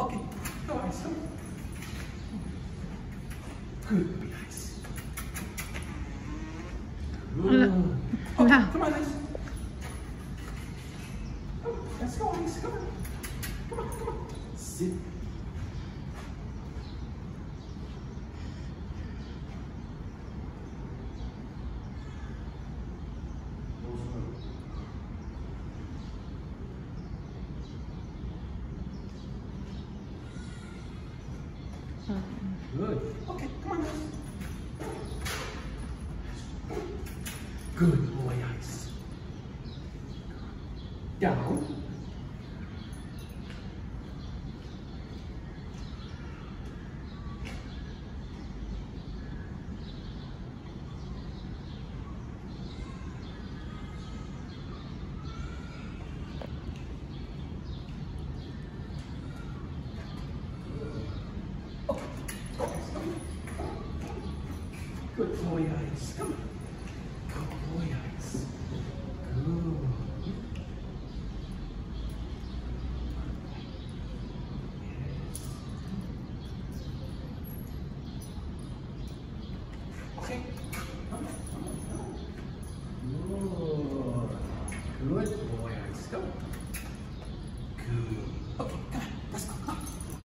Okay, on, so. Good, nice. Good. Oh, Wow. come on, Ice. Oh, let's go, Ice. Come on. Come on, come on. Sit. Good. Okay, come on. Good boy, Ice. Down. Good boy, Ice. Come on. Good boy, Ice. Good. Okay. Come on. Good. Good boy. Come on. Good.